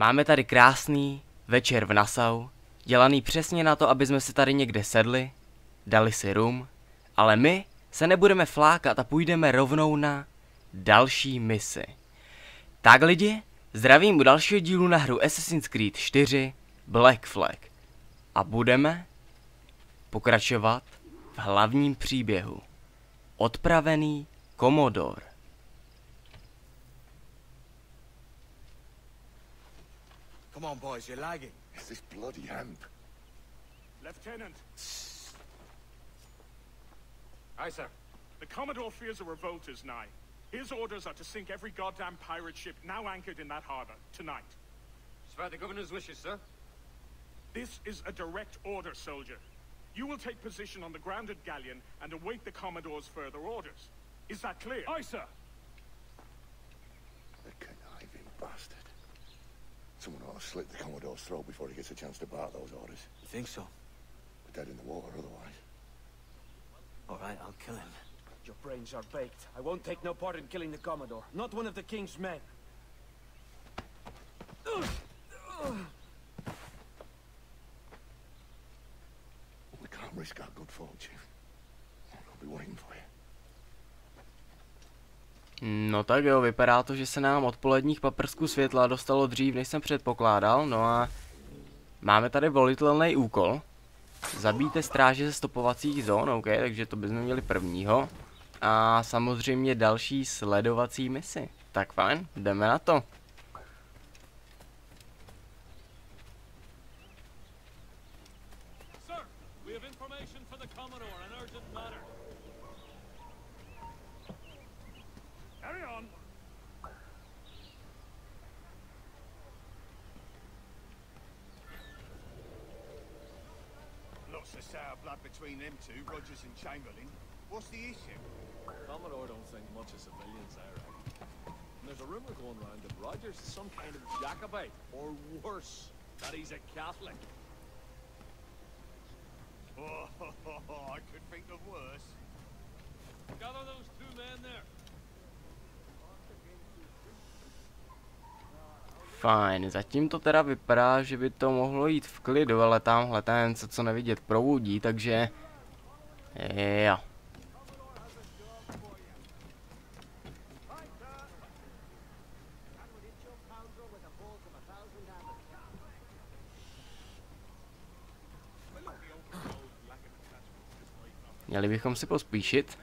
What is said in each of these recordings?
Máme tady krásný večer v Nassau, dělaný přesně na to, aby jsme si tady někde sedli, dali si rum, ale my se nebudeme flákat a půjdeme rovnou na další misi. Tak lidi, zdravím u dalšího dílu na hru Assassin's Creed 4 Black Flag. A budeme pokračovat v hlavním příběhu. Odpravený Komodor. Come on, boys, you're lagging. It's this bloody hemp. Lieutenant. Aye, sir. The Commodore fears a revolt is nigh. His orders are to sink every goddamn pirate ship now anchored in that harbor, tonight. It's the governor's wishes, sir. This is a direct order, soldier. You will take position on the grounded galleon and await the Commodore's further orders. Is that clear? Aye, sir. Someone ought to slit the Commodore's throat before he gets a chance to bark those orders. You think so? We're dead in the water otherwise. All right, I'll kill him. Your brains are baked. I won't take no part in killing the Commodore. Not one of the King's men. We can't risk our good fortune. I'll be waiting for you. No tak jo, vypadá to, že se nám odpoledních paprsků světla dostalo dřív, než jsem předpokládal, no a máme tady volitelný úkol. Zabijte stráže ze stopovacích zón, ok, takže to bychom měli prvního. A samozřejmě další sledovací misi. Tak fajn, jdeme na to. Two, Rogers and Chamberlain. What's the issue? Commodore don't think much of civilians, I reckon. And there's a rumor going around that Rogers is some kind of Jacobite, or worse, that he's a Catholic. Oh, I could think of worse. Gather those two men there. Fajn, zatím to teda vypadá, že by to mohlo jít v klidu, ale tamhle ten se co nevidět proudí, takže... Jo. Měli bychom si pospíšit.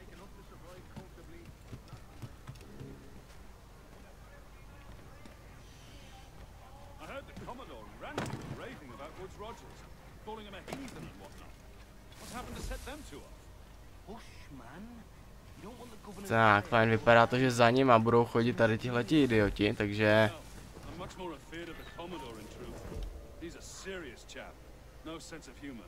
Calling him a heathen and whatnot. What happened to set them two off? Tak, fajn, vypadá to, že za nima budou chodit tady tihleti idioti, takže... A. No humor.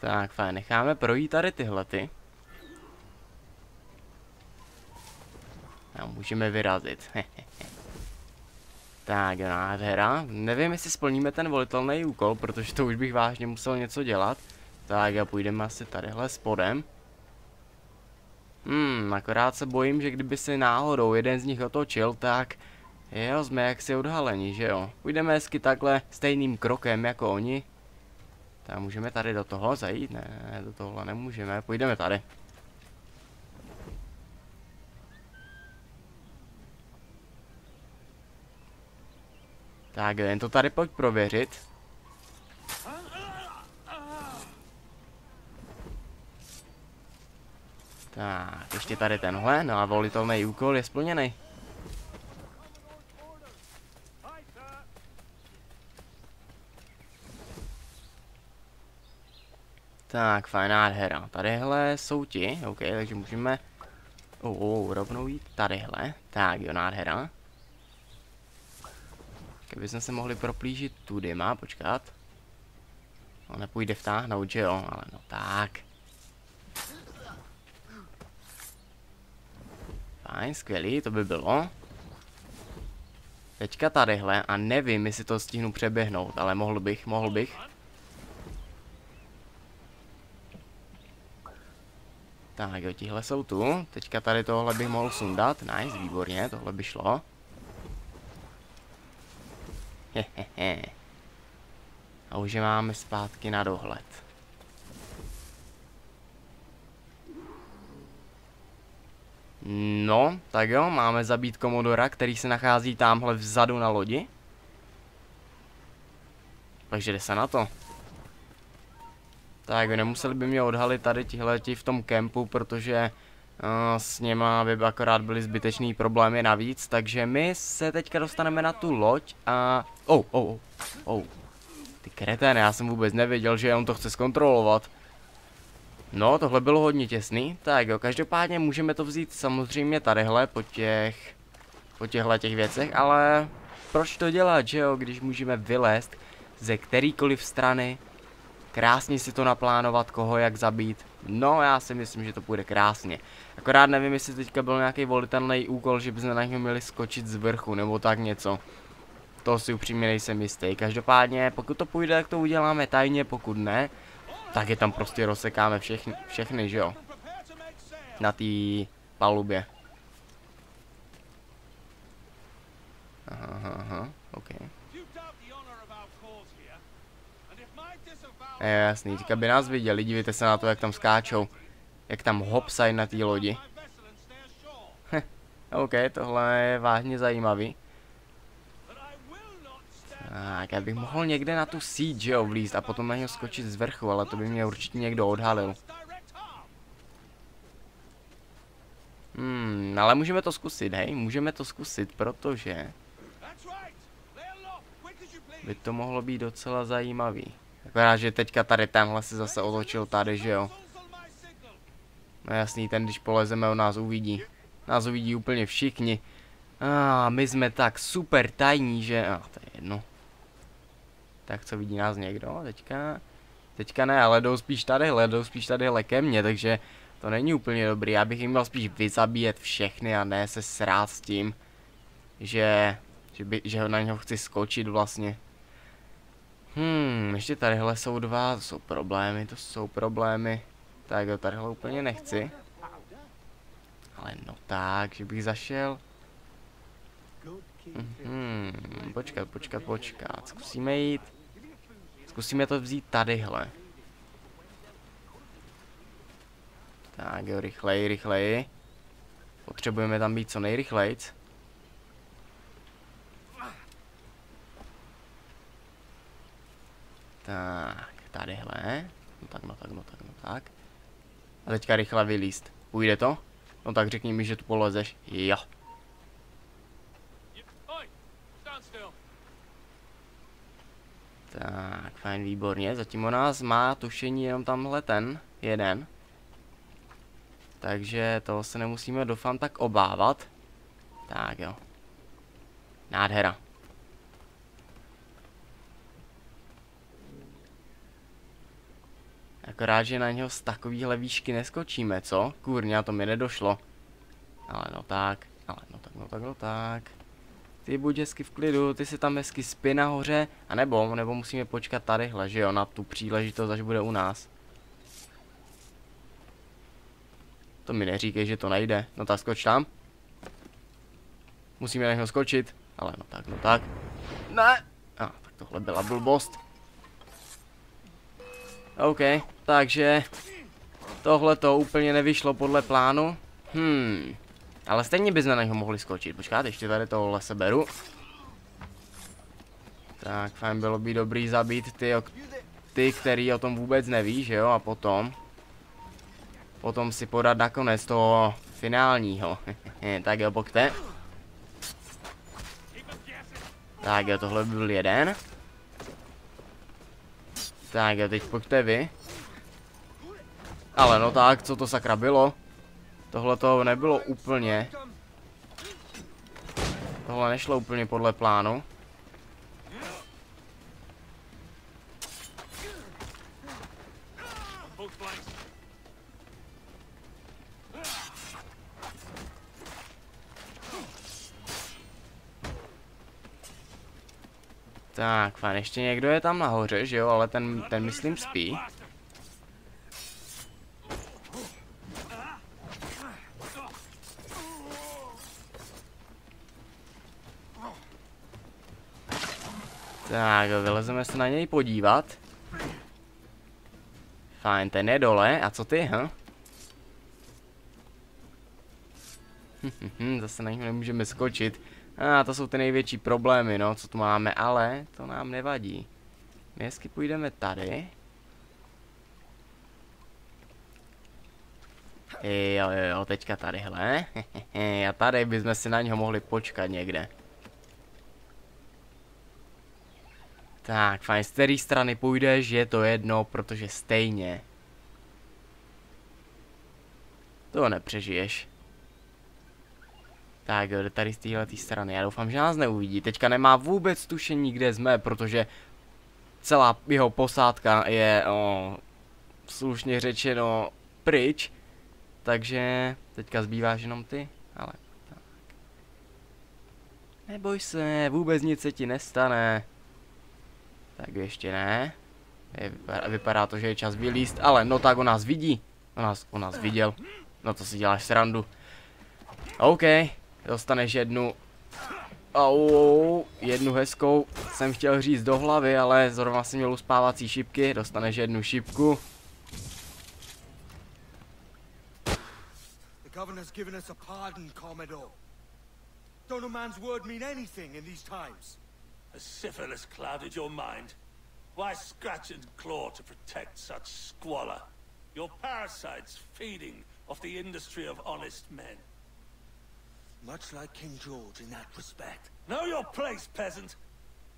Tak, fajn, necháme projít tady tyhlety. Můžeme vyrazit. tak, nádhera. Nevím, jestli splníme ten volitelný úkol, protože to už bych vážně musel něco dělat. Tak a půjdeme asi tadyhle spodem. Hmm, akorát se bojím, že kdyby si náhodou jeden z nich otočil, tak jo, jsme jaksi odhaleni, že jo. Půjdeme hezky takhle stejným krokem jako oni. Tak můžeme tady do toho zajít? Ne, ne, do tohle nemůžeme, půjdeme tady. Tak, jen to tady pojď prověřit. Tak, ještě tady tenhle, no a volitelný úkol je splněný. Tak, fajn nádhera. Tadyhle jsou ti, ok, takže můžeme oh, oh, rovnou jít tadyhle. Tak jo, nádhera. Kdyby jsme se mohli proplížit tudy, má počkat. No nepůjde vtáhnout, že jo, ale no tak. Fajn, skvělý, to by bylo. teďka tadyhle a nevím, jestli to stihnu přeběhnout, ale mohl bych, mohl bych. Tak jo, tihle jsou tu. Teďka tady tohle bych mohl sundat. Nice, výborně, tohle by šlo. A už je máme zpátky na dohled. No, tak jo, máme zabít Komodora, který se nachází tamhle vzadu na lodi. Takže jde se na to. Tak, nemuseli by mě odhalit tady tihleti v tom kempu, protože uh, s něma by akorát byly zbytečný problémy navíc, takže my se teďka dostaneme na tu loď a... Oh, oh, oh, oh. Ty kretén, já jsem vůbec nevěděl, že on to chce zkontrolovat. No, tohle bylo hodně těsný. Tak jo, každopádně můžeme to vzít samozřejmě tadyhle po těch... Po těchhle těch věcech, ale... Proč to dělat, že jo, když můžeme vylézt ze kterýkoliv strany krásně si to naplánovat, koho jak zabít. No, já si myslím, že to půjde krásně. Akorát nevím, jestli teďka byl nějaký volitelný úkol, že bychom na něho měli skočit z vrchu, nebo tak něco. To si upřímně nejsem jistý. Každopádně, pokud to půjde, tak to uděláme tajně, pokud ne, tak je tam prostě rozsekáme všechny, všechny, že jo? Na té palubě. Aha, aha, ok. Je jasný, teďka by nás viděli, dívejte se na to, jak tam skáčou. Jak tam hopsají na té lodi. OK, tohle je vážně zajímavý. Tak, já bych mohl někde na tu síť, že jo, vlízt a potom na něho skočit z vrchu, ale to by mě určitě někdo odhalil. Hmm, ale můžeme to zkusit, hej, můžeme to zkusit, protože by to mohlo být docela zajímavý. Akorát, že teďka tady tenhle se zase otočil tady, že jo. No jasný, ten když polezeme, on nás uvidí. Nás uvidí úplně všichni. A ah, my jsme tak super tajní, že... A ah, to je jedno. Tak co vidí nás někdo teďka? Teďka ne, ale jdou spíš tady, jdou spíš tady ke mně, takže to není úplně dobrý. Já bych jim měl spíš vyzabíjet všechny a ne se srát s tím, že, že, by, že na něho chci skočit vlastně. Hmm, ještě tadyhle jsou dva, to jsou problémy, to jsou problémy. Tak jo, tadyhle úplně nechci. Ale no tak, že bych zašel. Hmm, počkat, počkat, počkat. Zkusíme jít. Zkusíme to vzít tadyhle. Tak jo, rychleji, rychleji. Potřebujeme tam být co nejrychlejc. Tak, tadyhle. No tak, no tak, no tak, no tak. A teďka rychle vylíst. Půjde to? No tak řekni mi, že tu polezeš. Jo. Tak, fajn, výborně. Zatím o nás má tušení jenom tamhle ten, jeden. Takže toho se nemusíme doufám tak obávat. Tak jo. Nádhera. Akorát, že na něho z takovýhle výšky neskočíme, co? Kurňa, to mi nedošlo. Ale no tak, ale no tak, no tak, no tak. Ty buď hezky v klidu, ty si tam hezky spí nahoře, a nebo, nebo musíme počkat tadyhle, že jo, na tu příležitost, až bude u nás. To mi neříkej, že to nejde. No tak skoč tam. Musíme na něho skočit. Ale no tak, no tak. Ne! A, ah, tak tohle byla blbost. OK, takže tohle to úplně nevyšlo podle plánu. Hmm, ale stejně bys na něho mohli skočit. Počkat, ještě tady tohle seberu. Tak, fajn bylo by dobrý zabít ty, ty, který o tom vůbec neví, že jo, a potom potom si podat nakonec toho finálního. tak jo, pojďte. Tak jo, tohle by byl jeden. Tak jo, teď pojďte vy. Ale no tak, co to sakra bylo? Tohle to nebylo úplně. Tohle nešlo úplně podle plánu. Tak, fajn, ještě někdo je tam nahoře, že jo, ale ten, ten myslím spí. Tak, vylezeme se na něj podívat. Fajn, ten je dole. A co ty? Hm? Zase na něj nemůžeme skočit. A ah, to jsou ty největší problémy, no, co tu máme, ale to nám nevadí. My hezky půjdeme tady. Jo, jo, jo, teďka tadyhle. A tady bychom si na něho mohli počkat někde. Tak, fajn, z které strany půjdeš, je to jedno, protože stejně. To nepřežiješ. Tak jo, tady z téhle strany. Já doufám, že nás neuvidí. Teďka nemá vůbec tušení, kde jsme, protože celá jeho posádka je, o, slušně řečeno, pryč. Takže teďka zbýváš jenom ty, ale tak. Neboj se, vůbec nic se ti nestane. Tak ještě ne. Vypadá, to, že je čas vylíst, ale no tak on nás vidí. On nás, on nás viděl. No to si děláš srandu. OK, dostaneš jednu Au, jednu hezkou jsem chtěl říct do hlavy, ale zrovna jsem měl uspávací šipky, dostaneš jednu šipku. Pardon, Commodore. Don't a man's word mean anything in these times? Has syphilis clouded your mind? Why scratch and claw to protect such squalor? Your parasites feeding off the industry of honest men. Much like King George in that respect. Know your place, peasant!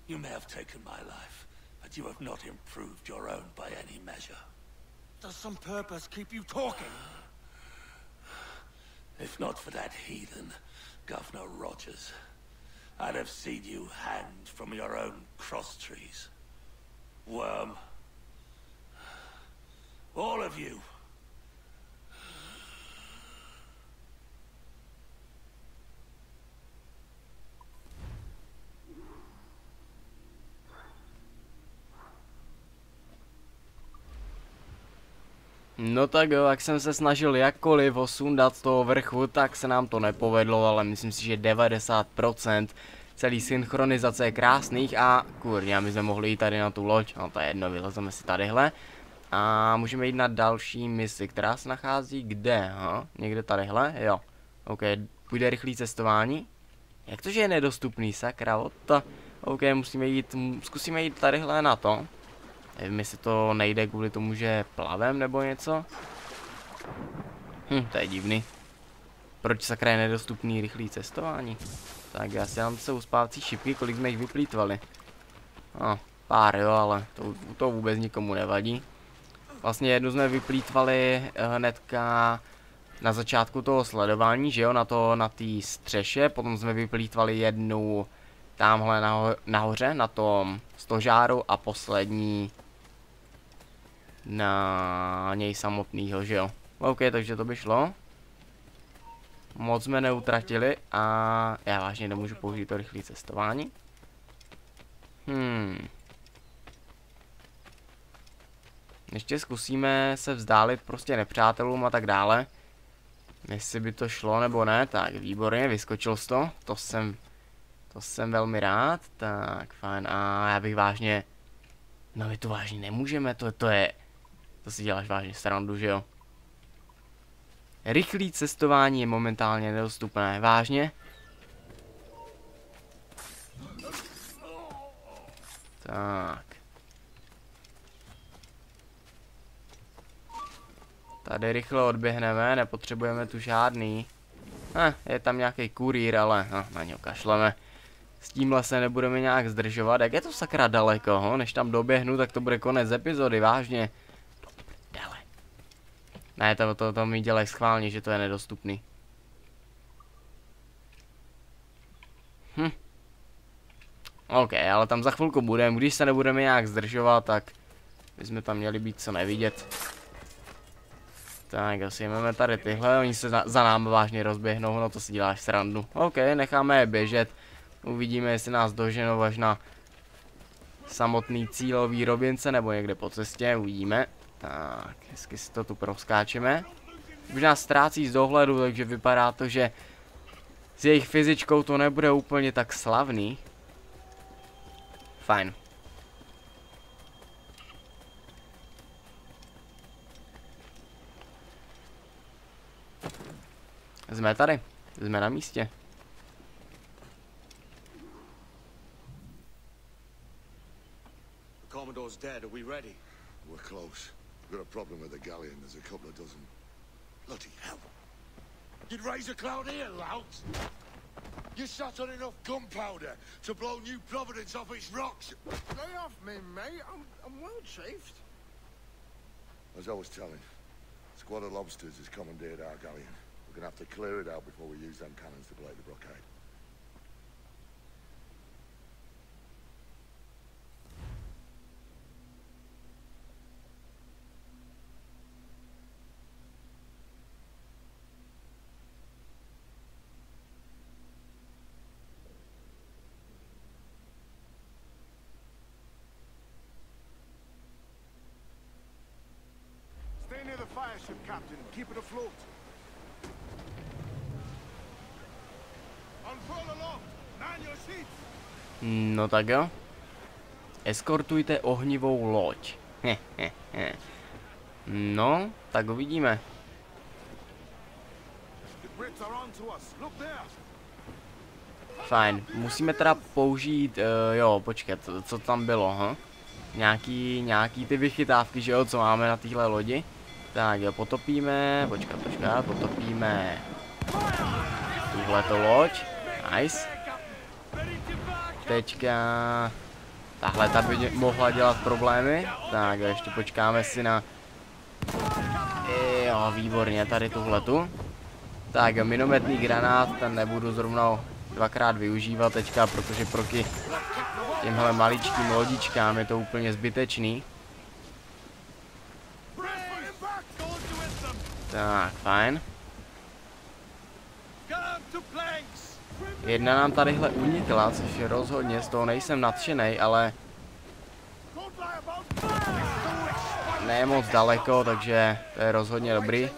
You may have taken my life, but you have not improved your own by any measure. Does some purpose keep you talking? If not for that heathen, Governor Rogers, I'd have seen you hanged from your own cross trees. Worm. All of you. No tak jo, jak jsem se snažil jakkoliv osundat z toho vrchu, tak se nám to nepovedlo, ale myslím si, že 90% celý synchronizace je krásných a kurňa, my jsme mohli jít tady na tu loď, no to je jedno, vylezeme si tadyhle. A můžeme jít na další misi, která se nachází kde, ha? Někde tadyhle, jo. OK, půjde rychlý cestování. Jak to, že je nedostupný, sakra, the... OK, musíme jít, zkusíme jít tadyhle na to. Nevím, jestli to nejde kvůli tomu, že plavem nebo něco. Hm, to je divný. Proč sakra je nedostupný rychlý cestování? Tak já si dám se uspávací šipky, kolik jsme jich vyplýtvali. No, pár jo, ale to, to vůbec nikomu nevadí. Vlastně jednu jsme vyplýtvali eh, hnedka na začátku toho sledování, že jo, na to, na té střeše, potom jsme vyplýtvali jednu tamhle naho nahoře, na tom stožáru a poslední na něj samotného, že jo. OK, takže to by šlo. Moc jsme neutratili a já vážně nemůžu použít to rychlé cestování. Hmm. Ještě zkusíme se vzdálit prostě nepřátelům a tak dále. Jestli by to šlo nebo ne, tak výborně, vyskočil jsi to. To jsem, to jsem velmi rád. Tak, fajn. A já bych vážně... No my to vážně nemůžeme, to, to je... To si děláš vážně srandu, že jo? Rychlý cestování je momentálně nedostupné. Vážně? Tak. Tady rychle odběhneme, nepotřebujeme tu žádný. Eh, je tam nějaký kurýr, ale no, na něho kašleme. S tímhle se nebudeme nějak zdržovat. Jak je to sakra daleko, ho? než tam doběhnu, tak to bude konec epizody, vážně. Ne, to, to, to mi dělají schválně, že to je nedostupný. Hm. OK, ale tam za chvilku budeme, když se nebudeme nějak zdržovat, tak bychom tam měli být co nevidět. Tak, asi jdeme tady tyhle, oni se za, za námi vážně rozběhnou, no to si děláš srandu. OK, necháme je běžet, uvidíme, jestli nás doženou až na samotný cílový robince nebo někde po cestě, uvidíme. Tak, hezky si to tu proskáčeme. Už nás ztrácí z dohledu, takže vypadá to, že s jejich fyzičkou to nebude úplně tak slavný. Fajn. Jsme tady. Jsme na místě. Commodore's dead. Are we ready? We're close. Got a problem with the galleon. There's a couple of dozen. Bloody hell. You'd raise a cloud here, lout! You shot on enough gunpowder to blow New Providence off its rocks. Lay off me, mate. I'm, I'm well chafed. As I was telling, squad of lobsters has commandeered our galleon. We're gonna have to clear it out before we use them cannons to blow the blockade. Ship, Captain. Keep it afloat. No tak jo. Eskortujte ohnivou loď. no, tak uvidíme. Are on to us. Look there. Fajn. Musíme teda použít, uh, jo, počkat, co, tam bylo, ha? Nějaký, nějaký ty vychytávky, že jo, co máme na téhle lodi. Tak jo, potopíme, počkat, počkat, potopíme tuhleto loď. Nice. Teďka... Tahle ta by mohla dělat problémy. Tak jo, ještě počkáme si na... Jo, výborně, tady tuhletu. Tak jo, minometný granát, ten nebudu zrovna dvakrát využívat teďka, protože proti těmhle maličkým lodičkám je to úplně zbytečný. Tak, fajn. Jedna nám tadyhle unikla, což je rozhodně, z toho nejsem nadšenej, ale ne moc daleko, takže to je rozhodně dobrý.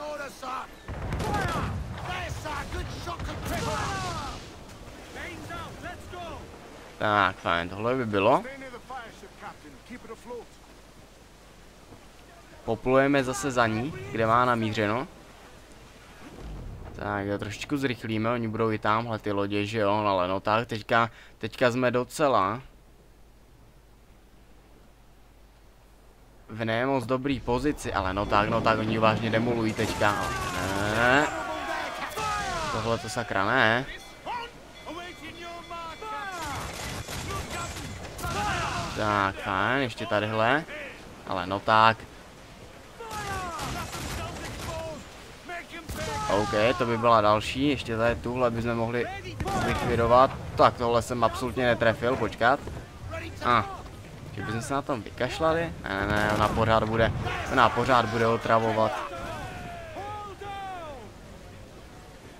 Tak, fajn, tohle by bylo. Stay near the fire ship, Captain. Keep it afloat. Poplujeme zase za ní, kde má namířeno. Tak jo, trošičku zrychlíme, oni budou i tamhle ty lodě, že jo, ale no tak, teďka, teďka jsme docela v ne moc dobrý pozici, ale no tak, no tak, oni vážně demolují teďka, ale ne. Tohle to sakra ne. Tak, fajn, ještě tadyhle. Ale no tak. OK, to by byla další, ještě tady tuhle bychom mohli zlikvidovat. Tak tohle jsem absolutně netrefil, počkat. A, ah, že bychom se na tom vykašlali? Ne, ne, ne, ona pořád bude, ona pořád bude otravovat.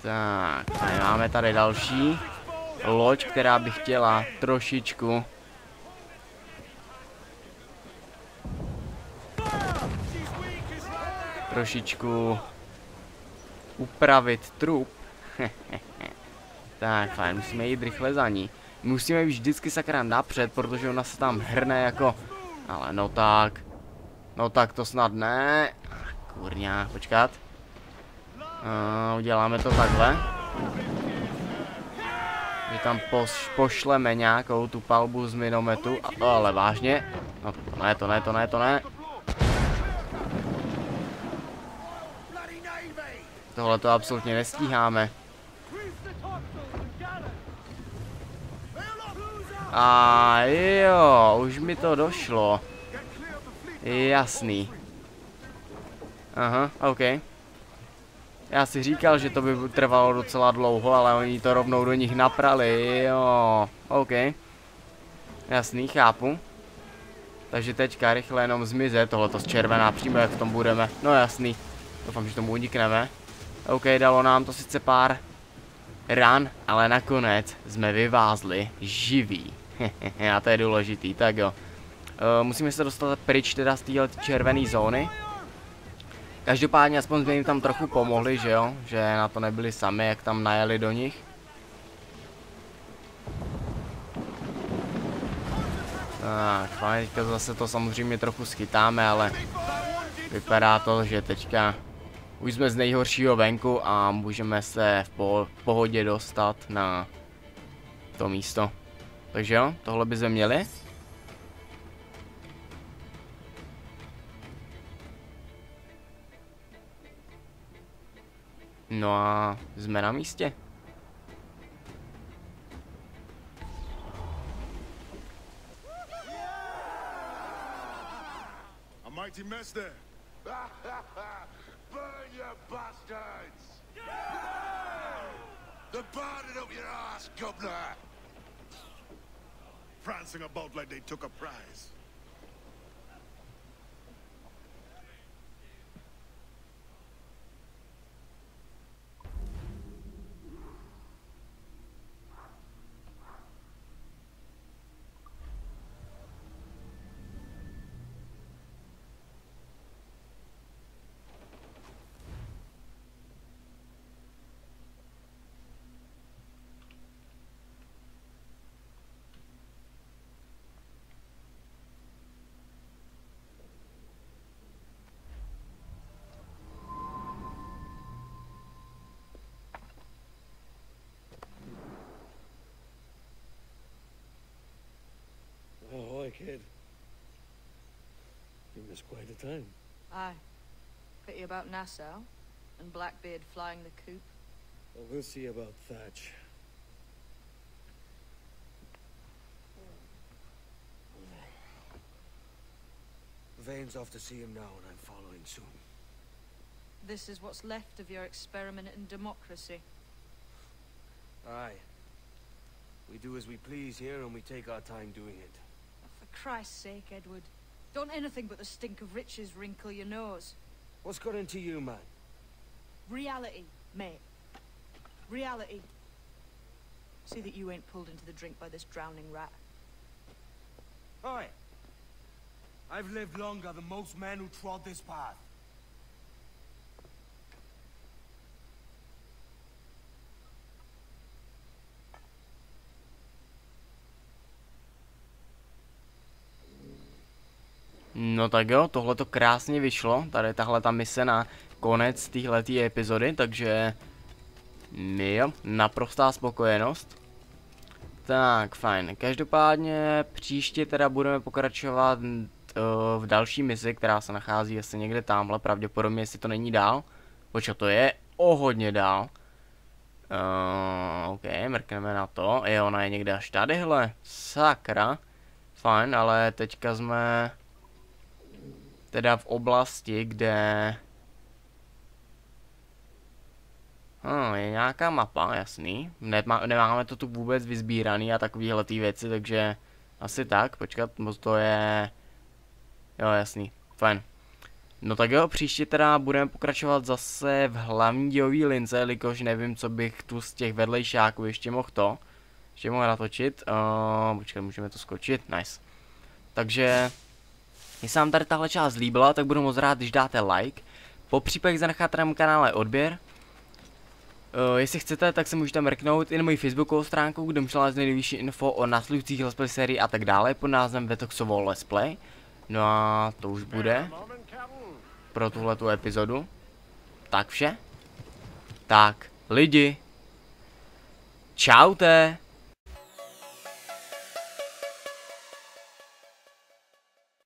Tak, tady máme tady další loď, která by chtěla trošičku trošičku upravit trup. tak, fajn, musíme jít rychle za ní. Musíme jít vždycky sakra napřed, protože ona se tam hrne jako... Ale no tak... No tak to snad ne. Kurňa, počkat. Uh, uděláme to takhle. Že tam poš pošleme nějakou tu palbu z minometu, a, ale vážně. No to ne, to ne, to ne, to ne. Tohle to absolutně nestíháme. A jo, už mi to došlo. Jasný. Aha, OK. Já si říkal, že to by trvalo docela dlouho, ale oni to rovnou do nich naprali, jo. OK. Jasný, chápu. Takže teďka rychle jenom zmize, tohle z červená přímo jak v tom budeme. No jasný. Doufám, že tomu unikneme. OK, dalo nám to sice pár ran, ale nakonec jsme vyvázli živí. A to je důležitý, tak jo. musíme se dostat pryč teda z téhle červené zóny. Každopádně aspoň jsme jim tam trochu pomohli, že jo? Že na to nebyli sami, jak tam najeli do nich. Tak, fajn, teďka zase to samozřejmě trochu schytáme, ale vypadá to, že teďka už jsme z nejhoršího venku a můžeme se v po pohodě dostat na to místo. Takže jo, tohle by měli. No a jsme na místě. A mighty mess there. Burn, They're burning up your ass, governor! Prancing about like they took a prize. Missed quite a time. Aye. Pity about Nassau and Blackbeard flying the coop. Well, we'll see about Thatch. Vane's off to see him now, and I'm following soon. This is what's left of your experiment in democracy. Aye. We do as we please here, and we take our time doing it. For Christ's sake, Edward. Don't anything but the stink of riches wrinkle your nose. What's got into you, man? Reality, mate. Reality. See that you ain't pulled into the drink by this drowning rat. Aye. I've lived longer than most men who trod this path. No tak jo, tohle to krásně vyšlo, tady tahle ta mise na konec téhletý epizody, takže jo, naprostá spokojenost. Tak, fajn. Každopádně příště teda budeme pokračovat uh, v další misi, která se nachází asi někde tamhle, pravděpodobně, jestli to není dál. Počo, to je o hodně dál. Uh, ok, mrkneme na to. Je, ona je někde až tadyhle. Sakra. Fajn, ale teďka jsme teda v oblasti, kde Hmm, je nějaká mapa, jasný. Nemá, nemáme to tu vůbec vyzbíraný a takovýhle ty věci, takže asi tak, počkat, moc to je... Jo, jasný, fajn. No tak jo, příště teda budeme pokračovat zase v hlavní dělový lince, jelikož nevím, co bych tu z těch vedlejšáků ještě mohl to. Ještě mohl natočit, uh, počkat, můžeme to skočit, nice. Takže Jestli se vám tady tahle část líbila, tak budu moc rád, když dáte like. Po případě zanecháte na mém kanále odběr. Uh, jestli chcete, tak se můžete mrknout i na moji facebookovou stránku, kde můžete nalézt nejvyšší info o následujících let's play sérii a tak dále pod názvem Vetoxovo let's play. No a to už bude pro tuhletu epizodu. Tak vše. Tak, lidi. Čaute.